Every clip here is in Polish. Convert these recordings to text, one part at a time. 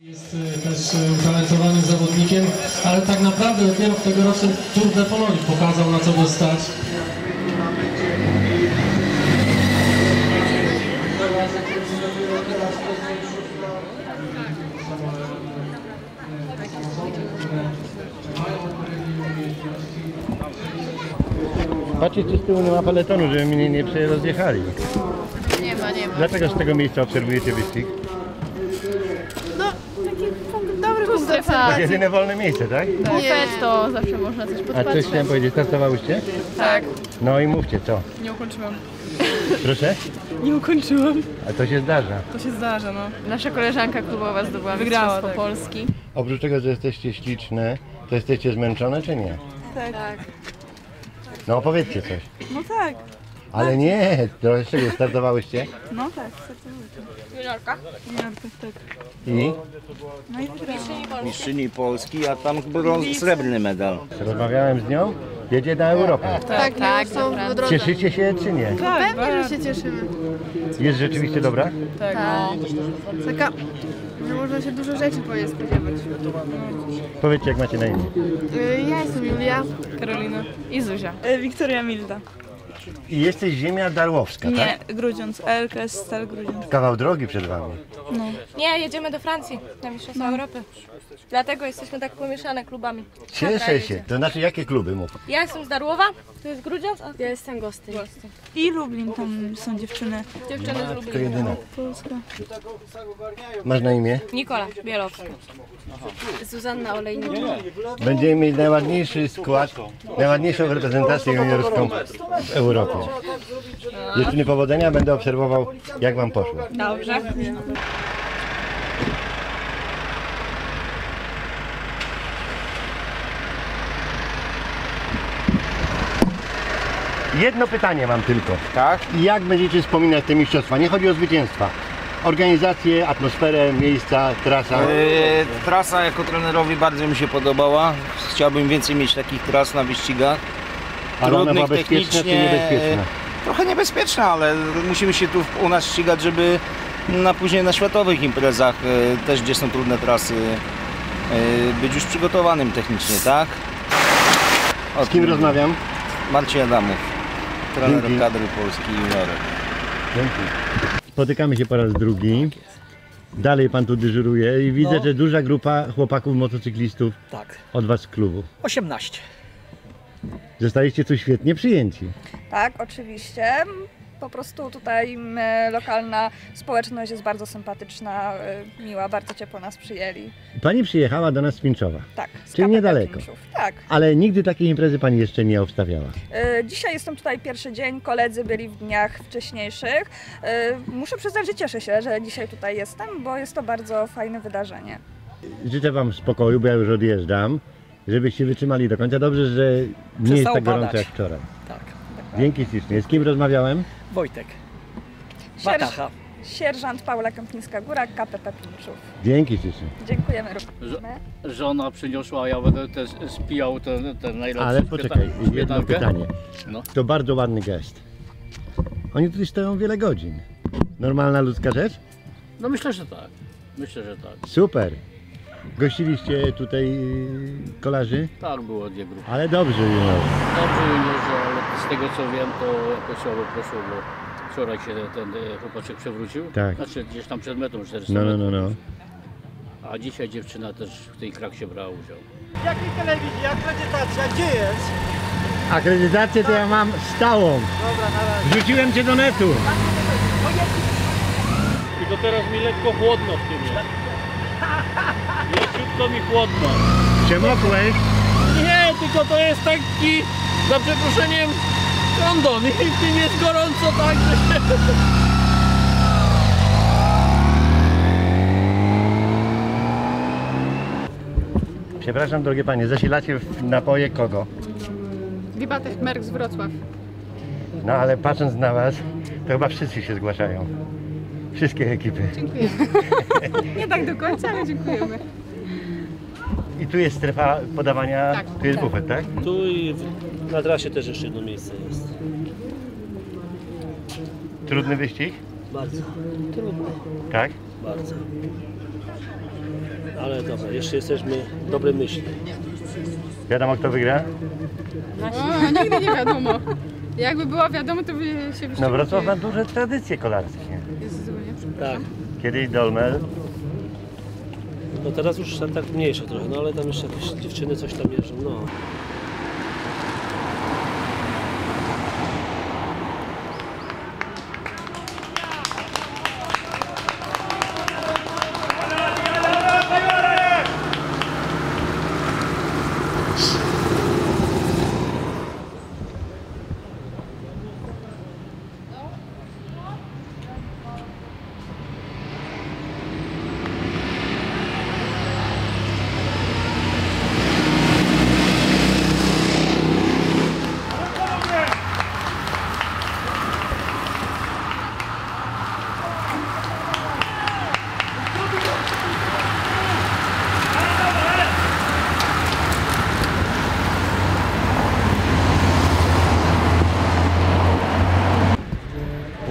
Jest y, też utalentowanym zawodnikiem, ale tak naprawdę dopiero w tegorocznym Tour de Polonie pokazał na co go stać. Patrzcie, czy z tyłu nie ma peletonu, żeby mnie nie rozjechali. Nie ma, nie ma. Dlaczego z tego miejsca obserwujecie wyścig? Jest obserwacji. jedyne wolne miejsce, tak? Bufet to zawsze można coś A podpatrzeć. coś chciałem powiedzieć, startowałyście? Tak, No i mówcie, co? nie ukończyłam. Proszę? Nie ukończyłam. A to się zdarza. To się zdarza, no. Nasza koleżanka klubowa zdobyła Wygrała, tak. Polski. Oprócz tego, że jesteście śliczne, to jesteście zmęczone, czy nie? Tak. No opowiedzcie coś. No tak. Ale nie, to z czego startowałyście? No tak, Juniorka? Juniorka, tak. I No i wygrałam. mistrzyni Polski, a tam brąz, srebrny medal. rozmawiałem z nią, jedzie na Europę. Tak, tak, są w drodze. Cieszycie się, czy nie? Tak, Pewnie, że się cieszymy. Jest rzeczywiście dobra? tak. Tak. Taka, że można się dużo rzeczy po niej spodziewać. Powiedzcie, jak macie na imię. Y, Ja jestem Julia. Karolina. I Zuzia. E, Wiktoria Milda. I jesteś ziemia darłowska, tak? Nie, Grudziądz. LKS Stal Grudziądz. Kawał drogi przed wami. Nie, jedziemy do Francji na Mistrzostwa Europy. Dlatego jesteśmy tak pomieszane klubami. Cieszę się. To znaczy, jakie kluby mów? Ja jestem z Darłowa, to jest Grudziądz, a Ja jestem Gosty. I Lublin, tam są dziewczyny. dziewczyny z To Lublina. jedyne. Polska. Masz na imię? Nikola Bielowska. Zuzanna Olejnik. Będziemy mieć najładniejszy skład, najładniejszą reprezentację juniorską w Europie. Dziewczyny powodzenia, będę obserwował jak wam poszło. Dobrze. Jedno pytanie mam tylko. Tak? Jak będziecie wspominać te mistrzostwa? Nie chodzi o zwycięstwa. Organizację, atmosferę, miejsca, trasa. E, trasa jako trenerowi bardzo mi się podobała. Chciałbym więcej mieć takich tras na wyścigach. Ale ona była trudnych bezpieczna czy niebezpieczna? Trochę niebezpieczna, ale musimy się tu u nas ścigać, żeby na później na światowych imprezach, e, też gdzie są trudne trasy, e, być już przygotowanym technicznie, tak? O Z kim rozmawiam? Marcin Adamów, trener Dzięki. kadry Polski juniorek. Dzięki. Spotykamy się po raz drugi. Dalej pan tu dyżuruje i widzę, że duża grupa chłopaków motocyklistów Tak, od was z klubu. 18. Zostaliście tu świetnie przyjęci. Tak, oczywiście. Po prostu tutaj m, lokalna społeczność jest bardzo sympatyczna, y, miła, bardzo ciepło nas przyjęli. Pani przyjechała do nas z Pińczowa, Tak, z Czyli niedaleko. Tak. ale nigdy takiej imprezy pani jeszcze nie obstawiała. Y, Dzisiaj jestem tutaj pierwszy dzień, koledzy byli w dniach wcześniejszych. Y, Muszę przyznać, że cieszę się, że dzisiaj tutaj jestem, bo jest to bardzo fajne wydarzenie. Życzę Wam spokoju, bo ja już odjeżdżam, żebyście wytrzymali do końca. Dobrze, że nie jest tak gorąco padać. jak wczoraj. Tak. Dzięki ślicznie. Z kim rozmawiałem? Wojtek. Watacha. Sierżant Paula Kępińska-Góra, KPP Kimszów. Dzięki ślicznie. Dziękujemy również. żona przyniosła, a ja będę też spijał ten, ten najlepszy Ale poczekaj, jedno pytanie. No. To bardzo ładny gest. Oni tutaj stoją wiele godzin. Normalna ludzka rzecz? No myślę, że tak. Myślę, że tak. Super. Gościliście tutaj yy, kolarzy? Tak było dwie grupy. Ale dobrze, juniorzy. Dobrze juniorzy, ale z tego co wiem, to jakoś słabo poszło, bo wczoraj się ten e, chłopaczek przewrócił. Tak. Znaczy gdzieś tam przed metą 400 No, no, metrów. no, no. A dzisiaj dziewczyna też w tej kraksie brała udział. Jakiej telewizji? Akredytacja? Gdzie jest? Akredytację to ja mam stałą. Dobra, na razie. Wrzuciłem cię do netu. Tylko teraz mi lekko chłodno w tym jest. Leciutko mi chłodno. Przemokłeś? Nie, tylko to jest taki, za przeproszeniem, kondon i w tym jest gorąco tak, że... Przepraszam, drogie panie, zasilacie w napoje kogo? Wibatek Merk z Wrocław. No ale patrząc na was, to chyba wszyscy się zgłaszają. Wszystkie ekipy. Dziękuję. Nie tak do końca, ale dziękujemy. I tu jest strefa podawania, Tak, tu jest tak. bufet, tak? Tu i w- na trasie też jeszcze jedno miejsce jest. Trudny wyścig, Bardzo trudny, tak? bardzo. ale dobra, jeszcze jesteśmy dobre myśli. Wiadomo kto wygra? O, nigdy nie wiadomo. Jakby było wiadomo, to by się No wyszło. Wrocław ma duże tradycje kolarskie. Tak. Kiedyś Dolmel, No teraz już tak mniejsze trochę, no ale tam jeszcze jakieś dziewczyny coś tam jeżdżą, no.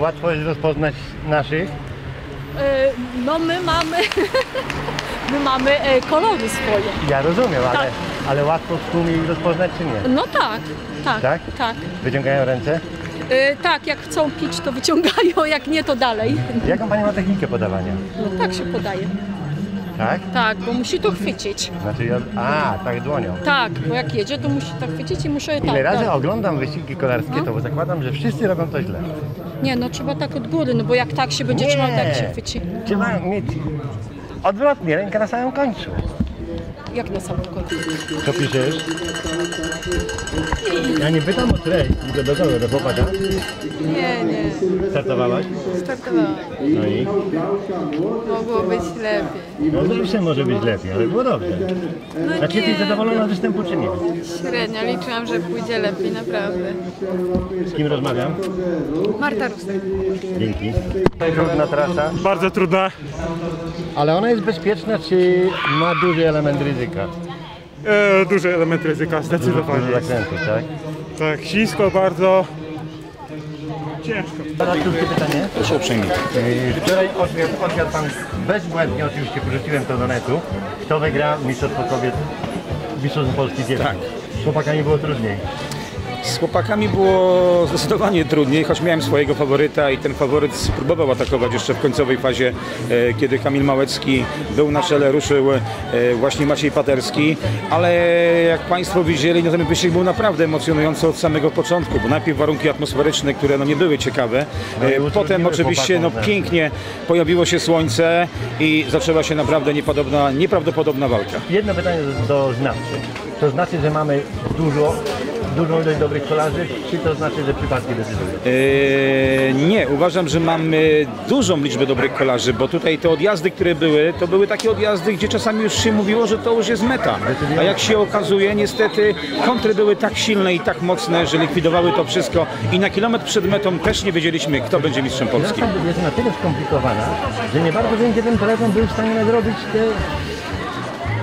Łatwo jest rozpoznać naszych. E, No my mamy, my mamy e, kolory swoje. Ja rozumiem, ale, Tak. ale łatwo w tłumie ich rozpoznać czy nie? No tak, tak, Tak? tak. Wyciągają ręce? E, Tak, jak chcą pić, to wyciągają, jak nie, to dalej. Jaką Pani ma technikę podawania? No tak się podaje. Tak? Tak, bo musi to chwycić. Znaczy ja... A, tak dłonią. Tak, bo jak jedzie, to musi to chwycić i muszę Ile tak. razy tak. oglądam wyścigi kolarskie, to zakładam, że wszyscy robią to źle. Nie, no trzeba tak od góry, no bo jak tak się będzie trzymał, tak się chwyci. Trzeba mieć odwrotnie, rękę na samym końcu. Jak na samym końcu. Co piszesz? Ja nie pytam o treść, tylko do kogo? Do chłopaka? Nie, nie. Startowałaś? Startowałam. No i? Mogło być lepiej. No zawsze może być lepiej, ale było dobrze. No Znaczy jesteś zadowolona z występu czy nie? Średnio. Liczyłam, że pójdzie lepiej, naprawdę. Z kim rozmawiam? Marta Rusek. Dzięki. Trudna trasa. Bardzo trudna. Ale ona jest bezpieczna, czy ma duży element ryzyka? E, duży element ryzyka, zdecydowanie. Dużo zakrętów, tak? Tak, ślisko bardzo. Ciężko. Teraz krótkie pytanie. Proszę uprzejmie. Yy, Wczoraj odwiadł, odwiadł Pan bezbłędnie, oczywiście porzuciłem to do netu. Kto wygra Mistrzostwo Kobiet, Mistrzostwo Polski dziewczyn? Tak. Z chłopakami było trudniej. Z chłopakami było zdecydowanie trudniej, choć miałem swojego faworyta i ten faworyt spróbował atakować jeszcze w końcowej fazie, e, kiedy Kamil Małecki był na czele, ruszył e, właśnie Maciej Paterski, ale jak Państwo widzieli, no ten wyścig był naprawdę emocjonujący od samego początku, bo najpierw warunki atmosferyczne, które no nie były ciekawe, No e, potem oczywiście no tak. pięknie pojawiło się słońce i zaczęła się naprawdę niepodobna, nieprawdopodobna walka. Jedno pytanie do, do znawcy. To znaczy, że mamy dużo, dużą ilość dobrych kolarzy, czy to znaczy, że przypadki decydują? Eee, nie, uważam, że mamy dużą liczbę dobrych kolarzy, bo tutaj te odjazdy, które były, to były takie odjazdy, gdzie czasami już się mówiło, że to już jest meta. A jak się okazuje, niestety kontry były tak silne i tak mocne, że likwidowały to wszystko i na kilometr przed metą też nie wiedzieliśmy, kto będzie mistrzem Polski. Jest na tyle skomplikowana, że nie bardzo wiem, kiedy ten telefon był w stanie nadrobić te...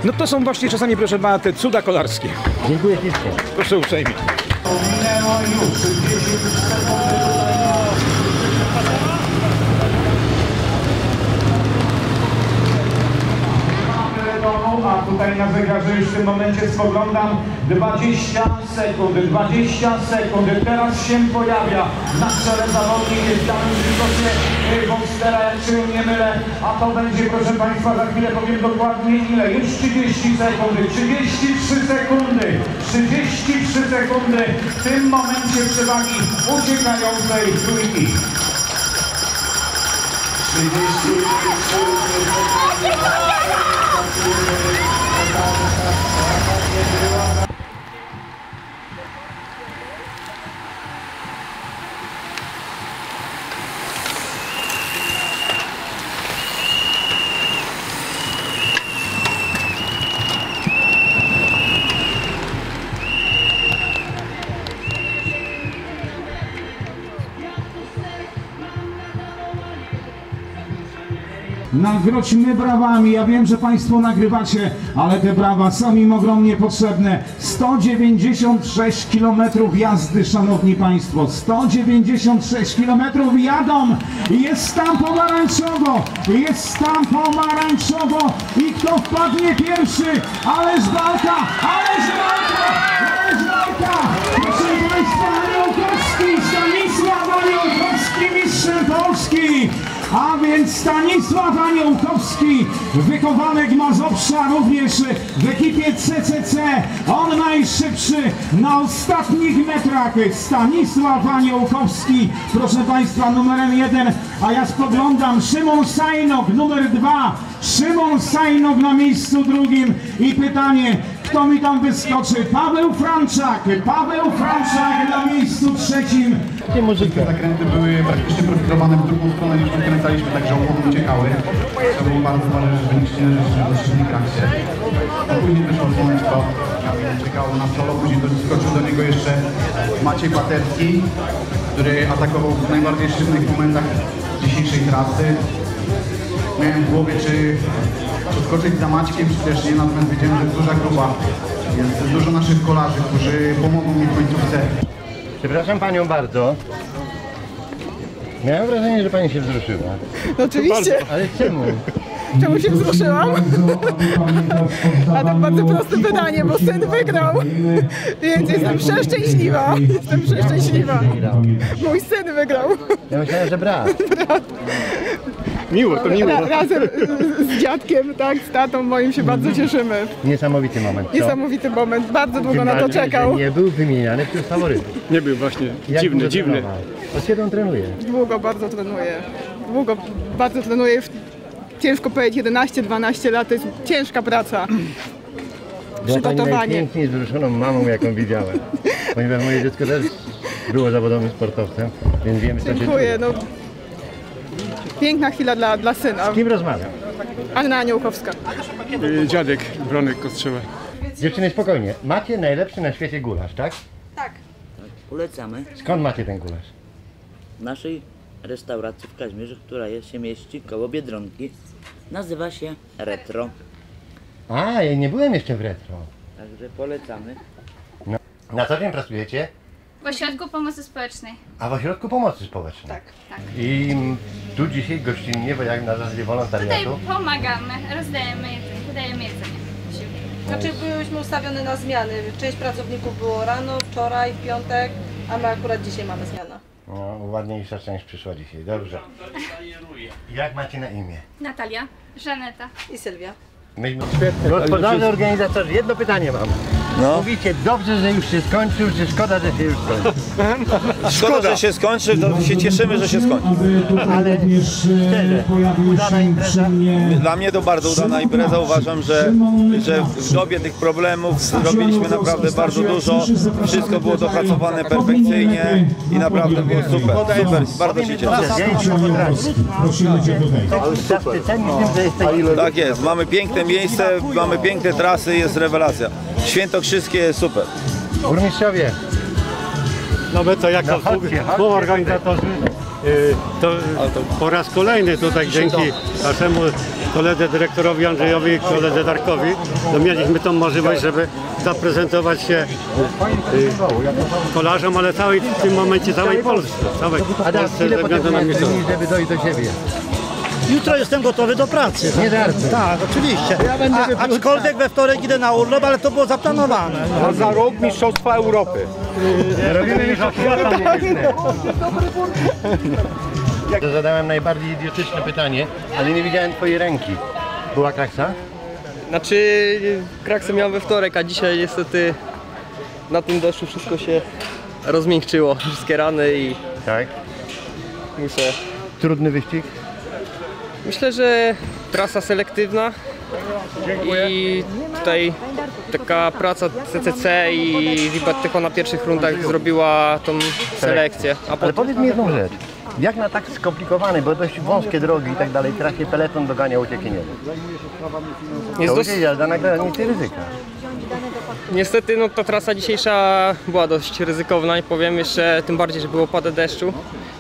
No to są właśnie czasami, proszę pana, te cuda kolarskie. Dziękuję ślicznie. Proszę uprzejmie. a tutaj na zegarze już w tym momencie spoglądam. 20 sekund, 20 sekund, teraz się pojawia na czele zawodnik jest w danym wysocie Boxstera, jak się nie mylę, a to będzie proszę Państwa, za chwilę powiem dokładnie ile, już 30 sekund, 33 sekundy, 33 sekundy. W tym momencie przewagi uciekającej trójki. 33 Thank you. Nagrodźmy brawami. Ja wiem, że Państwo nagrywacie, ale te brawa są im ogromnie potrzebne. 196 km jazdy, Szanowni Państwo. 196 km jadą. Jest tam pomarańczowo. Jest tam pomarańczowo. I kto wpadnie pierwszy? Ależ walka! Ależ walka! Ależ walka! Więc Stanisław Aniołkowski, wychowanek Mazowsza, również w ekipie CCC. On najszybszy na ostatnich metrach. Stanisław Aniołkowski, proszę Państwa, numerem jeden. A ja spoglądam, Szymon Sajnok, numer dwa. Szymon Sajnok na miejscu drugim. I pytanie, kto mi tam wyskoczy? Paweł Franczak. Paweł Franczak na miejscu trzecim. Muzyka. Zakręty były praktycznie profilowane w drugą stronę niż wykręcaliśmy, także łomy uciekały. To było bardzo ważne, żeby nikt nie rozstrzygł kraksie. A później wyszło słoneczko, Kamil uciekało na solo, później doskoczył do niego jeszcze Maciej Paterski, który atakował w najbardziej szybnych momentach dzisiejszej trasy. Miałem w głowie, czy skoczyć za Maćkiem, czy też nie, natomiast wiedziałem, że duża grupa. Jest dużo naszych kolarzy, którzy pomogą mi w końcówce. Przepraszam Panią bardzo. Miałem wrażenie, że Pani się wzruszyła. Oczywiście. Ale czemu? Czemu się wzruszyłam? A to bardzo proste pytanie, bo syn wygrał. Więc jestem przeszczęśliwa. Jestem przeszczęśliwa. Mój syn wygrał. Ja myślałem, że brat. Miło, to miło. Ra razem z dziadkiem, tak, z tatą moim się bardzo cieszymy. Niesamowity moment. co? Niesamowity moment, bardzo długo Tym na to bardziej, że czekał. Nie był wymieniany wśród faworytów. Nie był właśnie. Jak dziwny, długo dziwny. trenował? Od kiedy on trenuje? Długo bardzo trenuję. Długo bardzo trenuję. Ciężko powiedzieć, 11-12 lat to jest ciężka praca. Była Pani Przygotowanie. najpiękniej wzruszoną mamą, jaką widziałem. Ponieważ moje dziecko też było zawodowym sportowcem, więc wiem, co się Dziękuję. czuje. No, piękna chwila dla, dla syna. Z kim rozmawiam? Anna Aniołkowska. Y, Dziadek Bronek Kostrzeła. Dziewczyny, spokojnie. Macie najlepszy na świecie gulasz, tak? Tak. Polecamy. Skąd macie ten gulasz? W naszej restauracji w Kaźmierzu, która jest, się mieści koło Biedronki. Nazywa się Retro. A, ja nie byłem jeszcze w retro. Także polecamy. No. Na co dzień pracujecie? W Ośrodku Pomocy Społecznej. A w ośrodku pomocy społecznej. Tak. tak. I tu dzisiaj gościnnie, bo jak na zasadzie Tutaj wolontariatu. pomagamy, rozdajemy jedzenie, wydajemy jedzenie. Znaczy byłyśmy ustawione na zmiany. Część pracowników było rano, wczoraj, w piątek, a my akurat dzisiaj mamy zmianę. No, ładniejsza część przyszła dzisiaj. Dobrze. Jak macie na imię? Natalia, Żaneta i Sylwia. Myśmy... Gospodarze organizatorzy, jedno pytanie mam. Mówicie dobrze, że już się skończył, czy szkoda, że się już skończył? Szkoda, że się skończy, to się cieszymy, że się skończy. Ale szczerze, udana impreza. Dla mnie to bardzo udana impreza. Uważam, że, że w dobie tych problemów zrobiliśmy naprawdę bardzo dużo. Wszystko było dopracowane perfekcyjnie i naprawdę było super. Super, bardzo się cieszę. Prosimy Cię tutaj. Tak jest, mamy piękne miejsce, mamy piękne trasy, jest rewelacja. Świętokrzyskie jest super. Burmistrzowie. No my to jako współorganizatorzy y, to po raz kolejny tutaj dzięki naszemu koledze dyrektorowi Andrzejowi i koledze Darkowi to mieliśmy tą możliwość, żeby zaprezentować się y, kolarzom, ale całej w tym momencie całej Polsce. Całej Polsce ze względu na dni, żeby dojść do siebie? Jutro jestem gotowy do pracy. Nie żartuj. Tak, oczywiście. Ja będę A, aczkolwiek we wtorek idę na urlop, ale to było zaplanowane. A za rok Mistrzostwa Europy. Robimy świata muzyczne. Ja zadałem najbardziej idiotyczne pytanie, ale nie widziałem twojej ręki. Była kraksa? Znaczy, kraksę miałem we wtorek, a dzisiaj niestety na tym deszczu wszystko się rozmiękczyło. Wszystkie rany i Tak. muszę... Trudny wyścig? Myślę, że trasa selektywna i tutaj taka praca CCC i Wibat Tycho na pierwszych rundach zrobiła tą selekcję. A Ale powiedz mi jedną rzecz. Jak na tak skomplikowanej, bo dość wąskie drogi i tak dalej, trasie peleton dogania uciekinierów? Jest To dość... jazda na granicy ryzyka. Niestety no, ta trasa dzisiejsza była dość ryzykowna, nie powiem, jeszcze tym bardziej, że było pada deszczu.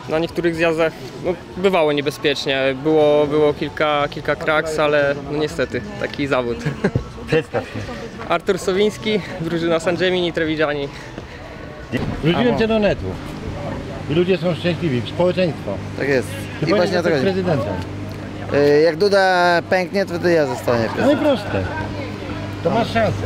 na niektórych zjazdach no, bywało niebezpiecznie. Było, było kilka, kilka kraks, ale no niestety taki zawód. Przedstaw się. Artur Sowiński, drużyna San Gemini, Trevigiani. Wróciłem cię do netu. I ludzie są szczęśliwi, społeczeństwo. Tak jest. Ty I właśnie chodzi. prezydentem. Y, Jak Duda pęknie, to wtedy ja zostanie No i proste. To masz szansę.